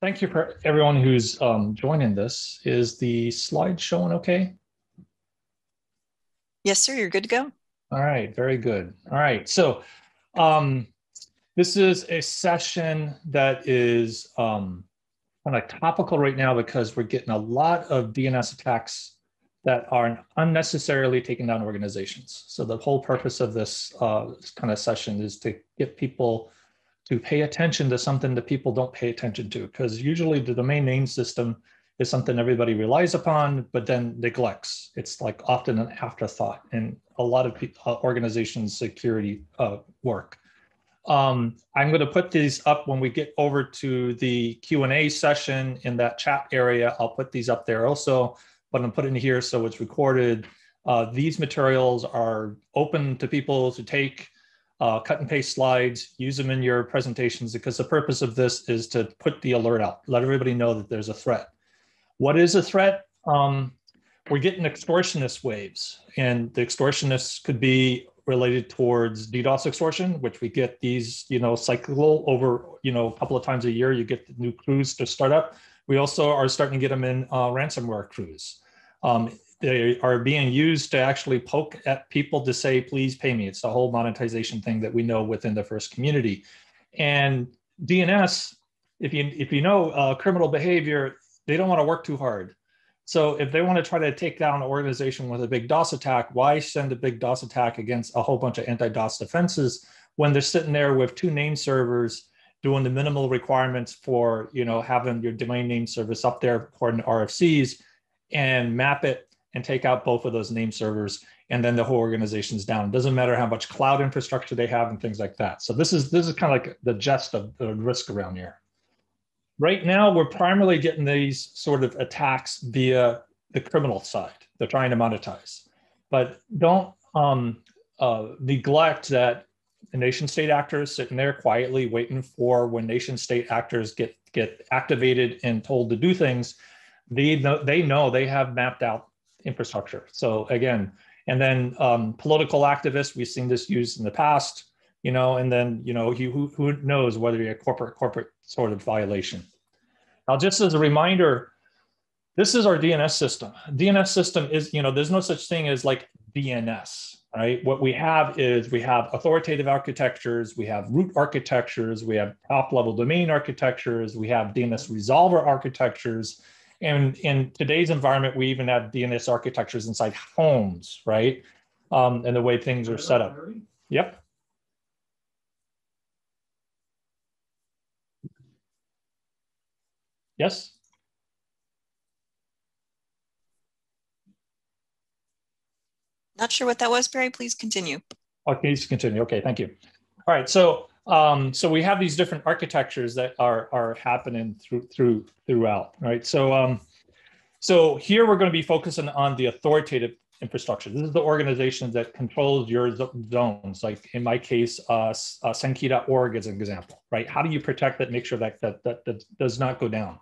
Thank you for everyone who's um, joining this. Is the slide showing okay? Yes, sir. You're good to go. All right. Very good. All right. So um, this is a session that is um, kind of topical right now because we're getting a lot of DNS attacks that are unnecessarily taking down organizations. So the whole purpose of this uh, kind of session is to get people to pay attention to something that people don't pay attention to because usually the domain name system is something everybody relies upon but then neglects. It's like often an afterthought in a lot of uh, organizations security uh, work. Um, i'm going to put these up when we get over to the q&a session in that chat area. I'll put these up there also but i'm putting here so it's recorded. Uh, these materials are open to people to take uh, cut and paste slides, use them in your presentations because the purpose of this is to put the alert out, let everybody know that there's a threat. What is a threat? Um, we're getting extortionist waves, and the extortionists could be related towards DDoS extortion, which we get these, you know, cyclical over, you know, a couple of times a year. You get the new crews to start up. We also are starting to get them in uh, ransomware crews. Um, they are being used to actually poke at people to say, please pay me. It's the whole monetization thing that we know within the first community. And DNS, if you if you know uh, criminal behavior, they don't want to work too hard. So if they want to try to take down an organization with a big DOS attack, why send a big DOS attack against a whole bunch of anti-DOS defenses when they're sitting there with two name servers doing the minimal requirements for you know having your domain name service up there according to RFCs and map it and take out both of those name servers and then the whole organization's down. It doesn't matter how much cloud infrastructure they have and things like that. So this is this is kind of like the gist of the risk around here. Right now, we're primarily getting these sort of attacks via the criminal side. They're trying to monetize, but don't um, uh, neglect that the nation state actors sitting there quietly waiting for when nation state actors get get activated and told to do things. They know they know they have mapped out infrastructure. So again, and then um, political activists, we've seen this used in the past, you know, and then, you know, who, who knows whether you're a corporate, corporate sort of violation. Now, just as a reminder, this is our DNS system. DNS system is, you know, there's no such thing as like DNS, right? What we have is we have authoritative architectures, we have root architectures, we have top level domain architectures, we have DNS resolver architectures, and in today's environment, we even have DNS architectures inside homes, right? Um, and the way things are set up. Yep. Yes. Not sure what that was, Barry. Please continue. Okay, please continue. Okay, thank you. All right, so um, so we have these different architectures that are are happening through through throughout, right? So um, so here we're going to be focusing on the authoritative infrastructure. This is the organization that controls your zones. Like in my case, uh, uh, Senki.org is an example, right? How do you protect that? Make sure that that that, that does not go down.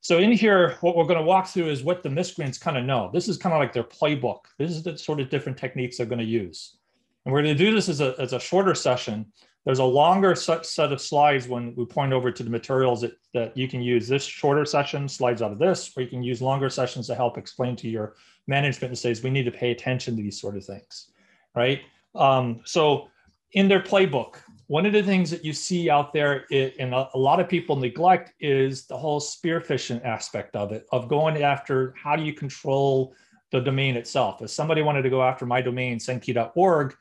So in here, what we're going to walk through is what the miscreants kind of know. This is kind of like their playbook. This is the sort of different techniques they're going to use. And we're going to do this as a, as a shorter session there's a longer set of slides when we point over to the materials that, that you can use this shorter session, slides out of this, or you can use longer sessions to help explain to your management and says, we need to pay attention to these sort of things, right? Um, so in their playbook, one of the things that you see out there it, and a, a lot of people neglect is the whole spear phishing aspect of it, of going after how do you control the domain itself. If somebody wanted to go after my domain, senki.org,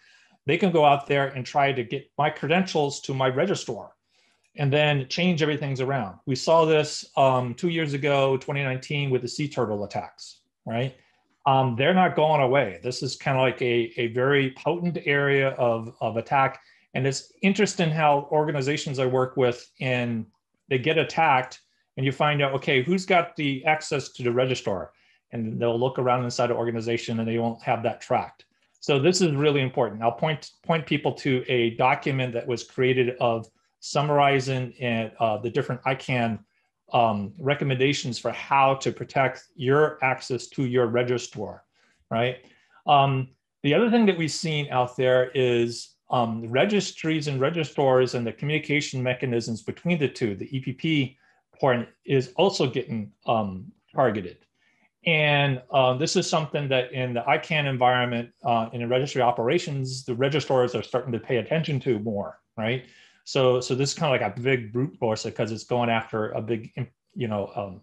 they can go out there and try to get my credentials to my registrar and then change everything's around. We saw this um, two years ago, 2019, with the sea turtle attacks, right? Um, they're not going away. This is kind of like a, a very potent area of, of attack. And it's interesting how organizations I work with and they get attacked and you find out, okay, who's got the access to the registrar? And they'll look around inside the organization and they won't have that tracked. So this is really important. I'll point point people to a document that was created of summarizing and, uh, the different ICANN um, recommendations for how to protect your access to your registrar, right? Um, the other thing that we've seen out there is um, registries and registrars and the communication mechanisms between the two, the EPP port is also getting um, targeted. And uh, this is something that in the ICANN environment, uh, in the registry operations, the registrars are starting to pay attention to more, right? So, so this is kind of like a big brute force because it's going after a big, you know, um,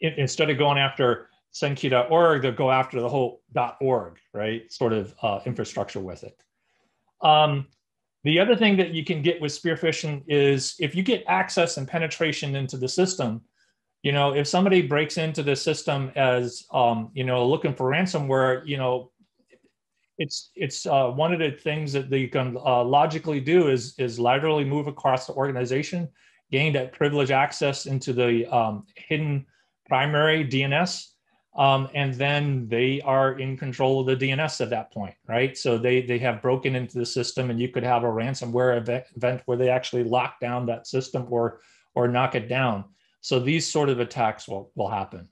it, instead of going after Senki.org, they'll go after the whole .org, right? Sort of uh, infrastructure with it. Um, the other thing that you can get with spear phishing is if you get access and penetration into the system, you know, if somebody breaks into the system as, um, you know, looking for ransomware, you know, it's it's uh, one of the things that they can uh, logically do is is laterally move across the organization, gain that privilege access into the um, hidden primary DNS, um, and then they are in control of the DNS at that point, right? So they they have broken into the system, and you could have a ransomware event where they actually lock down that system or or knock it down. So these sort of attacks will will happen.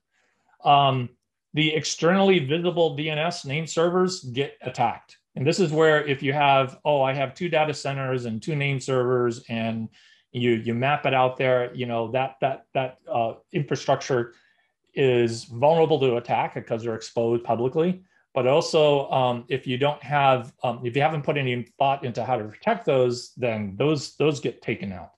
Um, the externally visible DNS name servers get attacked, and this is where if you have oh I have two data centers and two name servers and you you map it out there, you know that that that uh, infrastructure is vulnerable to attack because they're exposed publicly. But also, um, if you don't have, um, if you haven't put any thought into how to protect those, then those those get taken out.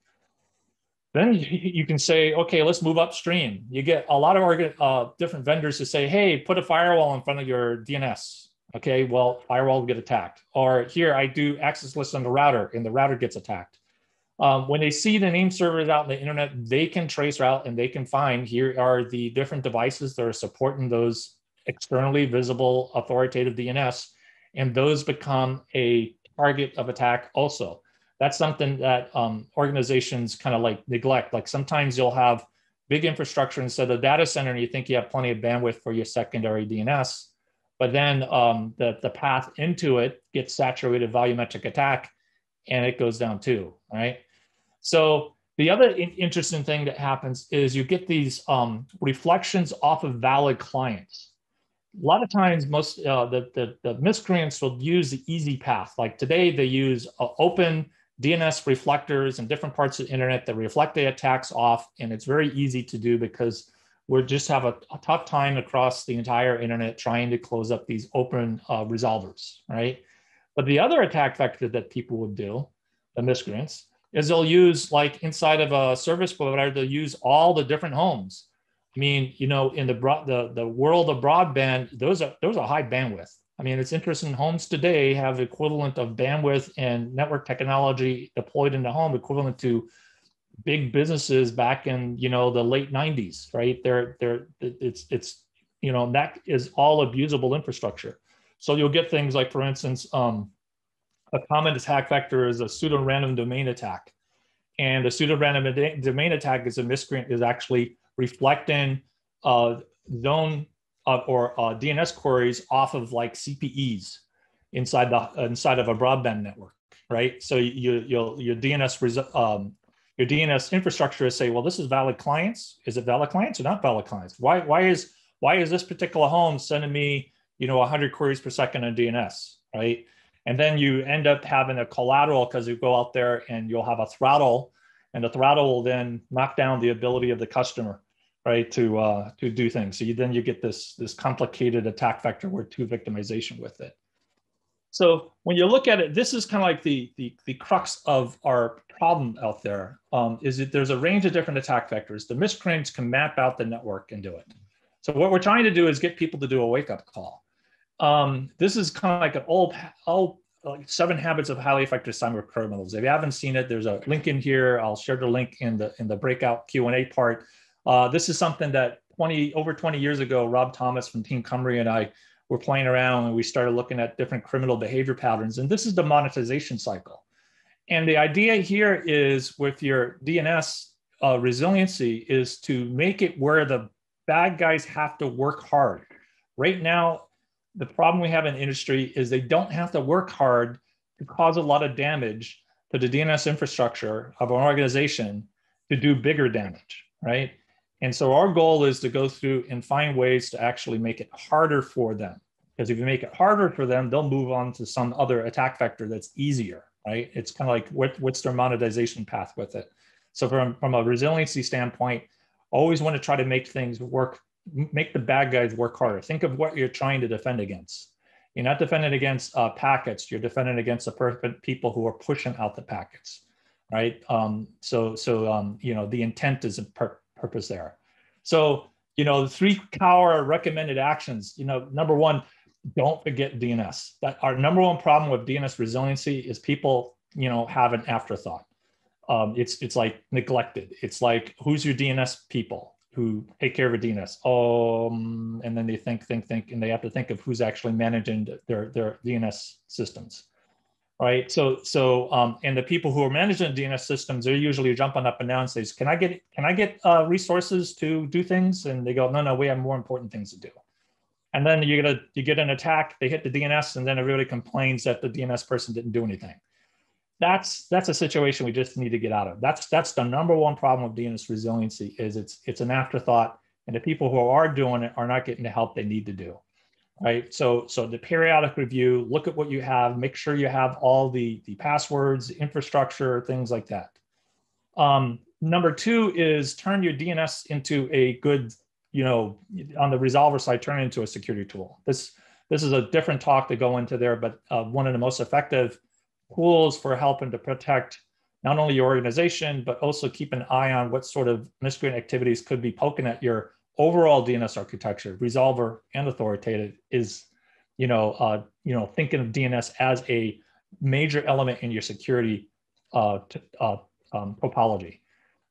Then you can say, okay, let's move upstream. You get a lot of uh, different vendors to say, hey, put a firewall in front of your DNS. Okay, well, firewall will get attacked. Or here, I do access list on the router, and the router gets attacked. Um, when they see the name servers out in the internet, they can trace route and they can find here are the different devices that are supporting those externally visible authoritative DNS, and those become a target of attack also. That's something that um, organizations kind of like neglect. Like sometimes you'll have big infrastructure instead of data center, and you think you have plenty of bandwidth for your secondary DNS, but then um, the, the path into it gets saturated volumetric attack, and it goes down too, right? So the other interesting thing that happens is you get these um, reflections off of valid clients. A lot of times, most uh, the, the, the, miscreants will use the easy path. Like today, they use uh, open DNS reflectors and different parts of the internet that reflect the attacks off, and it's very easy to do because we just have a, a, tough time across the entire internet trying to close up these open uh, resolvers, right? But the other attack vector that people would do, the miscreants, is they'll use like inside of a service provider, they'll use all the different homes. I mean, you know, in the the, the world of broadband, those are those are high bandwidth. I mean, it's interesting. Homes today have equivalent of bandwidth and network technology deployed in the home, equivalent to big businesses back in you know the late 90s, right? They're they're it's it's you know that is all abusable infrastructure. So you'll get things like, for instance, um, a common attack vector is a pseudo random domain attack. And a pseudo random domain attack is a miscreant is actually reflecting uh, zone uh, or uh, DNS queries off of like CPEs inside the inside of a broadband network, right? So you you'll your DNS um, your DNS infrastructure is say, well, this is valid clients. Is it valid clients or not valid clients? Why why is why is this particular home sending me you know 100 queries per second on DNS, right? And then you end up having a collateral because you go out there and you'll have a throttle, and the throttle will then knock down the ability of the customer, right, to uh, to do things. So you, then you get this this complicated attack vector where two victimization with it. So when you look at it, this is kind of like the, the, the crux of our problem out there. Um, is that there's a range of different attack vectors. The miscreants can map out the network and do it. So what we're trying to do is get people to do a wake up call. Um, this is kind of like an old, old like seven habits of highly effective cyber criminals. If you haven't seen it, there's a link in here. I'll share the link in the in the breakout Q and A part. Uh, this is something that 20 over 20 years ago, Rob Thomas from Team Cymru and I were playing around and we started looking at different criminal behavior patterns. And this is the monetization cycle. And the idea here is with your DNS uh, resiliency is to make it where the bad guys have to work hard. Right now, the problem we have in industry is they don't have to work hard to cause a lot of damage to the DNS infrastructure of an organization to do bigger damage, right? And so our goal is to go through and find ways to actually make it harder for them. Because if you make it harder for them, they'll move on to some other attack vector that's easier, right? It's kind of like what, what's their monetization path with it. So from, from a resiliency standpoint, always want to try to make things work, make the bad guys work harder. Think of what you're trying to defend against. You're not defending against uh, packets. You're defending against the people who are pushing out the packets, right? Um, so, so um, you know, the intent is a pur purpose there. So, you know, the three power recommended actions. You know, number one, don't forget DNS. That our number one problem with DNS resiliency is people, you know, have an afterthought. Um, it's it's like neglected. It's like who's your DNS people who take care of a DNS? Um, and then they think, think, think, and they have to think of who's actually managing their their DNS systems, right? So so um, and the people who are managing DNS systems, they're usually jumping up and down and says, "Can I get can I get uh, resources to do things?" And they go, "No, no, we have more important things to do." And then you get a you get an attack, they hit the DNS, and then everybody complains that the DNS person didn't do anything. That's that's a situation we just need to get out of. That's that's the number one problem of DNS resiliency is it's it's an afterthought, and the people who are doing it are not getting the help they need to do. Right. So so the periodic review, look at what you have, make sure you have all the the passwords, infrastructure, things like that. Um, number two is turn your DNS into a good you know, on the resolver side, turn it into a security tool. This this is a different talk to go into there, but uh, one of the most effective tools for helping to protect not only your organization, but also keep an eye on what sort of miscreant activities could be poking at your overall DNS architecture, resolver and authoritative is, you know, uh, you know, thinking of DNS as a major element in your security uh, uh, um, topology.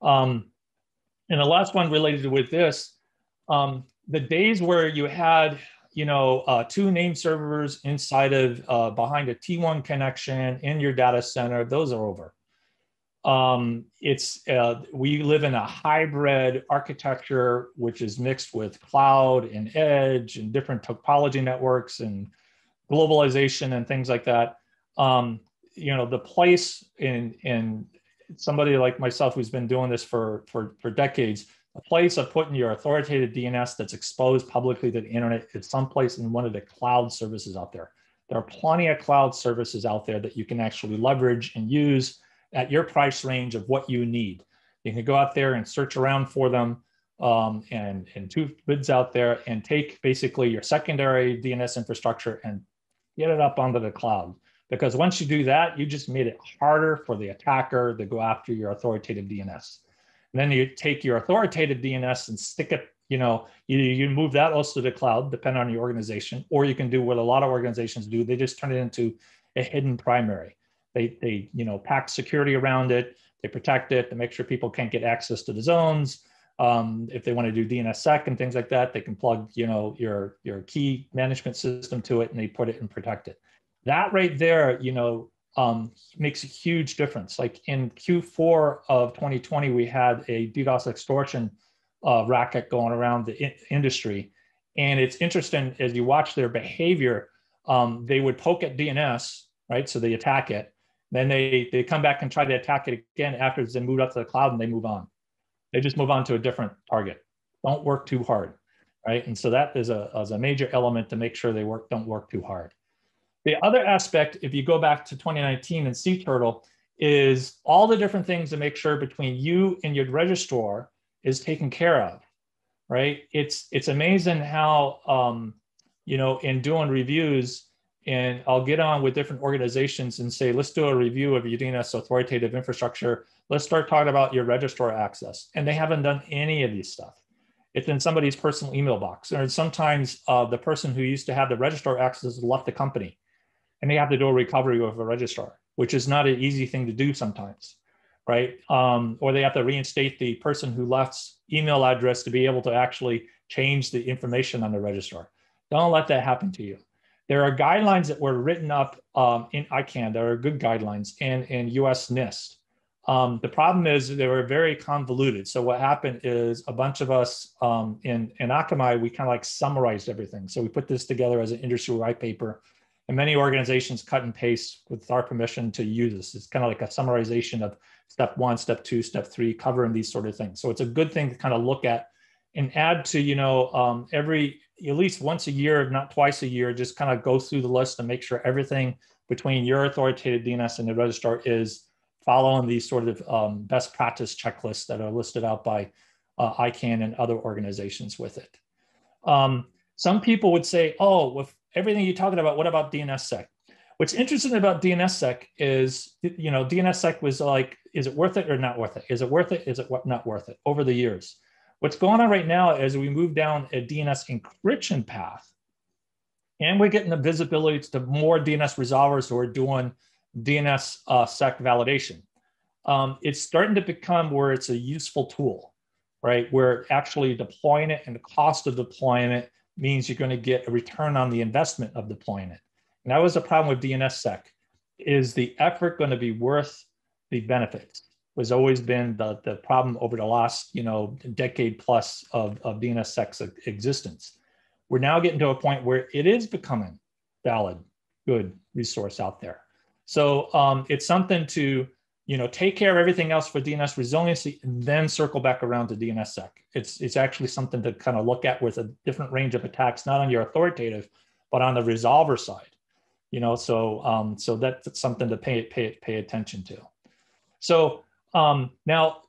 Um, and the last one related with this um, the days where you had you know uh, two name servers inside of uh, behind a T1 connection in your data center, those are over. Um, it's uh, we live in a hybrid architecture which is mixed with cloud and edge and different topology networks and globalization and things like that. Um, you know the place in in somebody like myself who's been doing this for for for decades a place of putting your authoritative DNS that's exposed publicly to the internet is someplace in one of the cloud services out there. There are plenty of cloud services out there that you can actually leverage and use at your price range of what you need. You can go out there and search around for them um, and, and two bids out there and take basically your secondary DNS infrastructure and get it up onto the cloud. Because once you do that, you just made it harder for the attacker to go after your authoritative DNS. And then you take your authoritative DNS and stick it, you know, you, you move that also to the cloud, depending on your organization, or you can do what a lot of organizations do. They just turn it into a hidden primary. They, they you know, pack security around it. They protect it to make sure people can't get access to the zones. Um, if they want to do DNSSEC and things like that, they can plug, you know, your, your key management system to it and they put it and protect it. That right there, you know, um, makes a huge difference. Like in Q4 of 2020, we had a DDoS extortion uh, racket going around the in industry. And it's interesting as you watch their behavior, um, they would poke at DNS, right? So they attack it. Then they, they come back and try to attack it again after they move up to the cloud and they move on. They just move on to a different target. Don't work too hard, right? And so that is a, is a major element to make sure they work, don't work too hard. The other aspect, if you go back to 2019 and Sea Turtle, is all the different things to make sure between you and your registrar is taken care of, right? It's it's amazing how um, you know in doing reviews, and I'll get on with different organizations and say, let's do a review of DNS authoritative infrastructure. Let's start talking about your registrar access, and they haven't done any of these stuff. It's in somebody's personal email box, or sometimes uh, the person who used to have the registrar access left the company and they have to do a recovery of a registrar, which is not an easy thing to do sometimes, right? Um, or they have to reinstate the person who left's email address to be able to actually change the information on the registrar. Don't let that happen to you. There are guidelines that were written up um, in ICANN. There are good guidelines in, in US NIST. Um, the problem is they were very convoluted. So what happened is a bunch of us um, in, in Akamai, we kind of like summarized everything. So we put this together as an industry white paper and many organizations cut and paste with our permission to use this. It's kind of like a summarization of step one, step two, step three, covering these sort of things. So it's a good thing to kind of look at and add to, you know, um, every at least once a year, if not twice a year, just kind of go through the list and make sure everything between your authoritative DNS and the registrar is following these sort of um, best practice checklists that are listed out by uh, ICANN and other organizations with it. Um, some people would say, oh, with everything you're talking about, what about DNSSEC? What's interesting about DNSSEC is, you know, DNSSEC was like, is it worth it or not worth it? Is it worth it? Is it not worth it over the years? What's going on right now is we move down a DNS encryption path and we're getting the visibility to more DNS resolvers who are doing DNS uh, sec validation. Um, it's starting to become where it's a useful tool, right? Where actually deploying it and the cost of deploying it means you're going to get a return on the investment of deploying it. And that was the problem with DNSSEC. Is the effort going to be worth the benefits? Was always been the, the problem over the last you know decade plus of, of DNSSEC's existence. We're now getting to a point where it is becoming valid, good resource out there. So um, it's something to you know take care of everything else for DNS resiliency, and then circle back around to DNSSEC. It's it's actually something to kind of look at with a different range of attacks, not on your authoritative, but on the resolver side you know so um, so that's something to pay pay pay attention to so um, now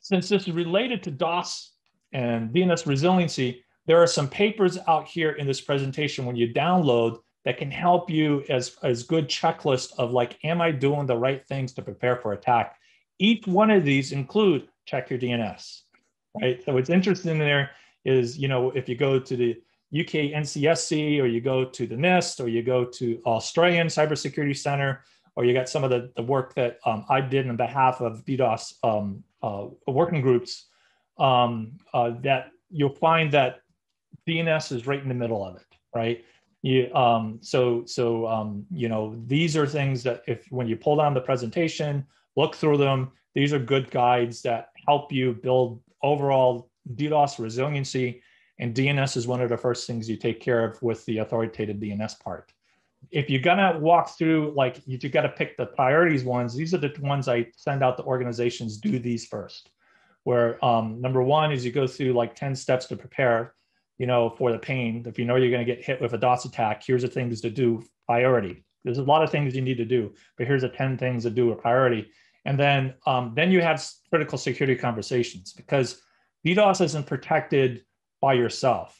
since this is related to dos and dns resiliency there are some papers out here in this presentation when you download that can help you as as good checklist of like am i doing the right things to prepare for attack? Each one of these include check your dns right? So what's interesting there is you know if you go to the UK NCSC, or you go to the NIST, or you go to Australian Cybersecurity Center, or you got some of the, the work that um, I did on behalf of BDOS um, uh, working groups, um, uh, that you'll find that DNS is right in the middle of it, right? You, um, so, so um, you know, these are things that if when you pull down the presentation, look through them, these are good guides that help you build overall DDoS resiliency and DNS is one of the first things you take care of with the authoritative DNS part. If you're gonna walk through, like you, got to pick the priorities ones. These are the ones I send out to organizations. Do these first. Where um, number one is you go through like ten steps to prepare, you know, for the pain. If you know you're to get hit with a DOS attack, here's the things to do. Priority. There's a lot of things you need to do, but here's the ten things to do a priority. And then um, then you have critical security conversations because DDoS isn't protected by yourself.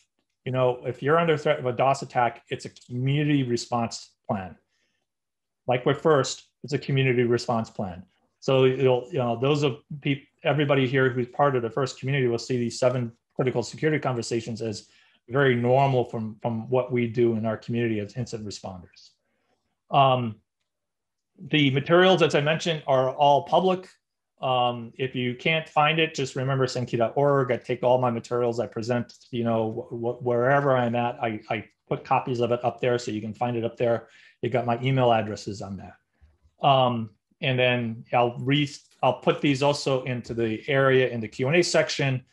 You know, if you're under threat of a DOS attack, it's a community response plan. Like with first, it's a community response plan. So you'll, you know, those of people, everybody here who's part of the first community will see these seven critical security conversations as very normal from, from what we do in our community as incident responders. Um, the materials, as I mentioned, are all public. Um, if you can't find it, just remember Senki.org. I take all my materials I present, you know, wh- wherever I'm at, I, I put copies of it up there so you can find it up there. You got my email addresses on that. Um, and then I'll re I'll put these also into the area in the Q&A section.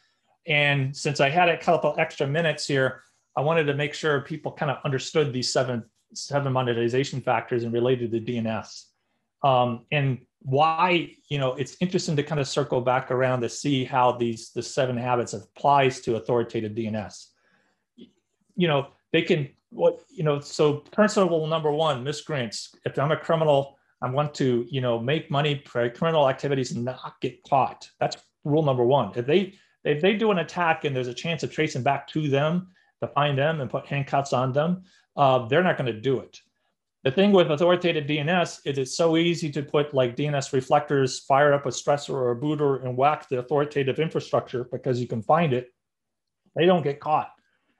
And since I had a couple extra minutes here, I wanted to make sure people kind of understood these seven seven monetization factors and related to DNS. Um, and why you know it's interesting to kind of circle back around to see how these the seven habits applies to authoritative DNS. You know they can what you know so principle number one miscreants. If I'm a criminal, I want to you know make money for criminal activities and not get caught. That's rule number one. If they if they do an attack and there's a chance of tracing back to them to find them and put handcuffs on them, uh, they're not going to do it. The thing with authoritative DNS is it's so easy to put like DNS reflectors, fire up a stressor or a booter and whack the authoritative infrastructure because you can find it. They don't get caught.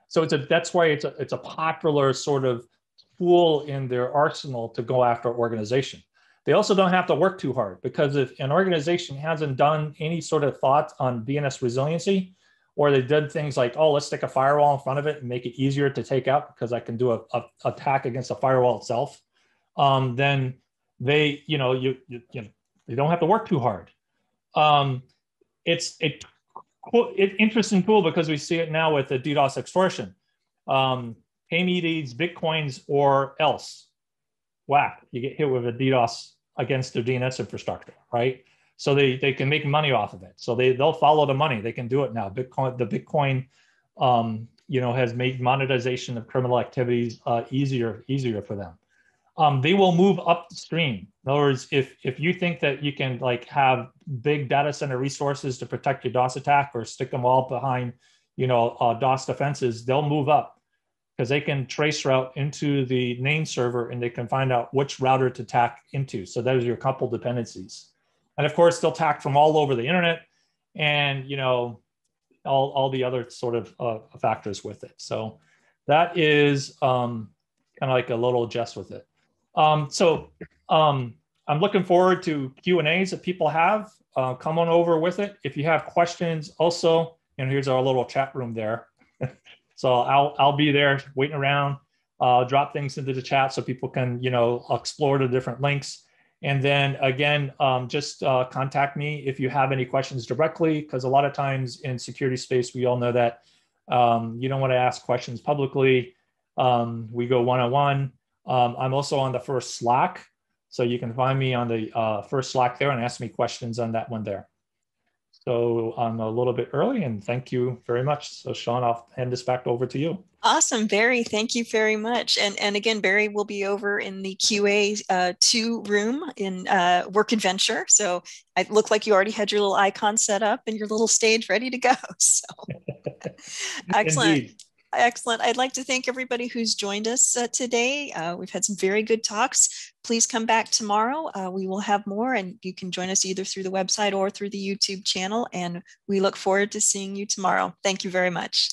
So it's a that's why it's a it's a popular sort of tool in their arsenal to go after organization. They also don't have to work too hard because if an organization hasn't done any sort of thought on DNS resiliency, or they did things like, oh, let's stick a firewall in front of it and make it easier to take out because I can do a, a attack against the firewall itself. Um, then they, you know, you, you, you know, they don't have to work too hard. Um, it's a it, interesting tool because we see it now with the DDoS extortion. Um, pay me these bitcoins or else. Whack, you get hit with a DDoS against their DNS infrastructure, right? So they they can make money off of it. So they they'll follow the money. They can do it now. Bitcoin the Bitcoin um, you know has made monetization of criminal activities uh, easier easier for them. Um, they will move upstream. In other words, if if you think that you can like have big data center resources to protect your DOS attack or stick them all behind, you know, uh, DOS defenses, they'll move up because they can trace route into the name server and they can find out which router to tack into. So those are your couple dependencies. And of course, they'll tack from all over the internet and, you know, all, all the other sort of uh, factors with it. So that is um, kind of like a little jest with it. Um, so um, I'm looking forward to Q and A's that people have. Uh, come on over with it. If you have questions also, and here's our little chat room there. So I'll I'll be there waiting around. Uh, drop things into the chat so people can you know explore the different links. And then again, um, just uh, contact me if you have any questions directly, because a lot of times in security space, we all know that um, you don't want to ask questions publicly. Um, we go one on one. I'm also on the first Slack, so you can find me on the uh, first Slack there and ask me questions on that one there. So I'm a little bit early and thank you very much. So Sean, I'll hand this back over to you. Awesome, Barry. Thank you very much. And, and again, Barry will be over in the QA uh, two room in uh, Work Adventure. So it looked like you already had your little icon set up and your little stage ready to go. So excellent. Indeed. Excellent. I'd like to thank everybody who's joined us uh, today. Uh, we've had some very good talks. Please come back tomorrow. Uh, we will have more, and you can join us either through the website or through the YouTube channel. And we look forward to seeing you tomorrow. Thank you very much.